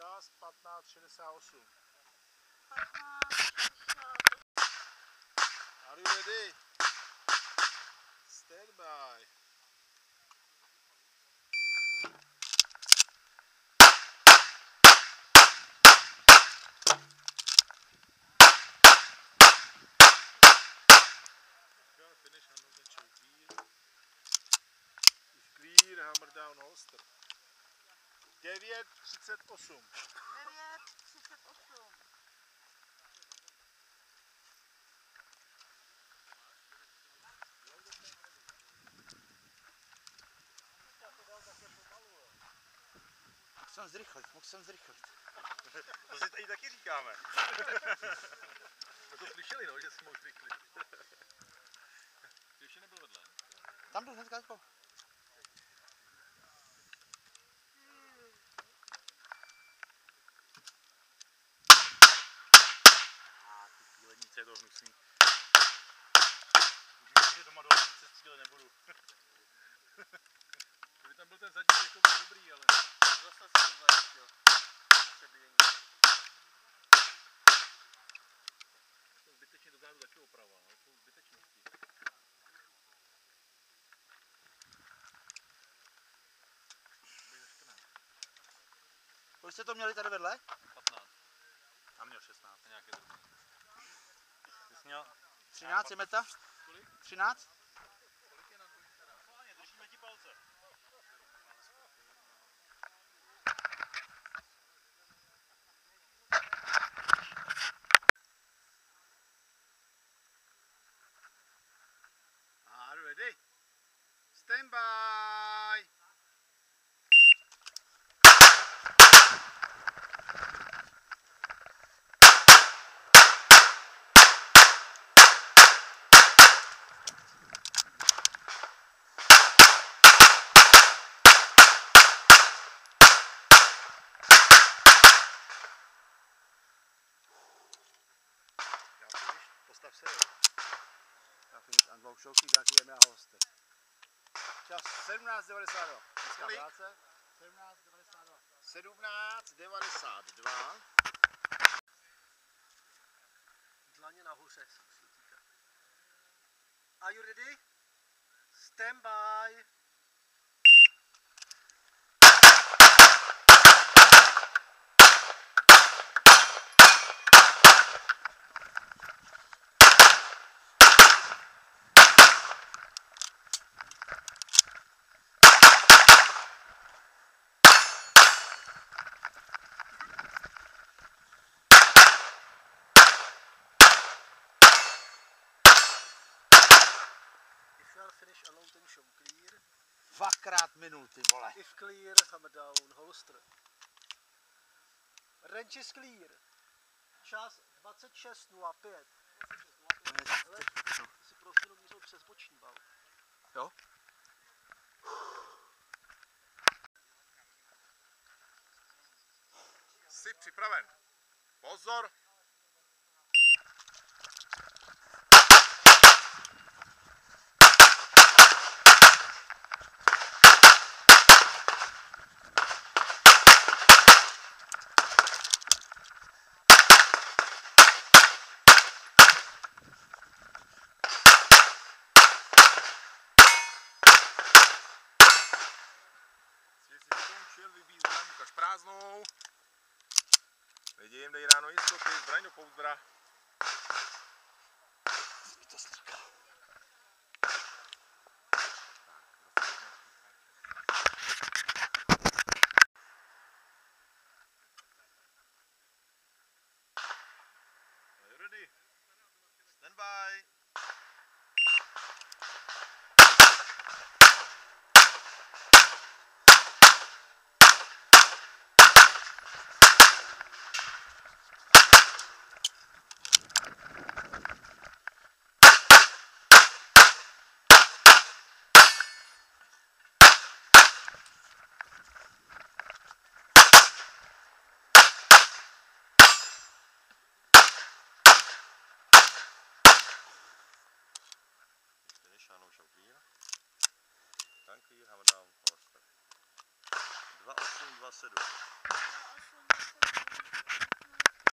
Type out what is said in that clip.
15, 15, 68. 15, Are you ready? Stand by. Sure, finish Hamilton choke clear. If clear, hammer down holster. 9, 38. 9, 38. Mohl jsem zrychlit, mohl jsem zrychlit. To si tady taky říkáme. Jsme to slyšeli, no, že jsme mohl zvykli. Ty ještě nebyl vedle. Tam byl hnedka jako. A ty cílenice je to hnusný. Už vím, že doma dole více střílet nebudu. Kdyby tam byl ten zadní, jako byl dobrý, ale... Zase si to zajistil. Přebíjení. To zbytečně dokážu taky oprava, ale to jsou zbytečnosti. Bude za 14. Kolik jste to měli tady vedle? 13 je meta? kolik? 13? Kolik je na dvojce? Normálně, držíme. Are ready? Stand by. Já finish, postav se, jo. Já finish unblock šouky, nějaký jeme a hosty. Čas 17.92. Dneska práce. 17.92. 17,92. Dlaně nahoře musíte. Are you ready? Stand by. Along tension clear. Dvakrát minul, ty vole. If clear, hammer down, holster. Wrench is clear. Čas 26.05. Hele, ty si pro změnu mířil přes boční bal. Jo? Jsi připraven. Pozor. ainda irá no grande o povo irá Ambassador.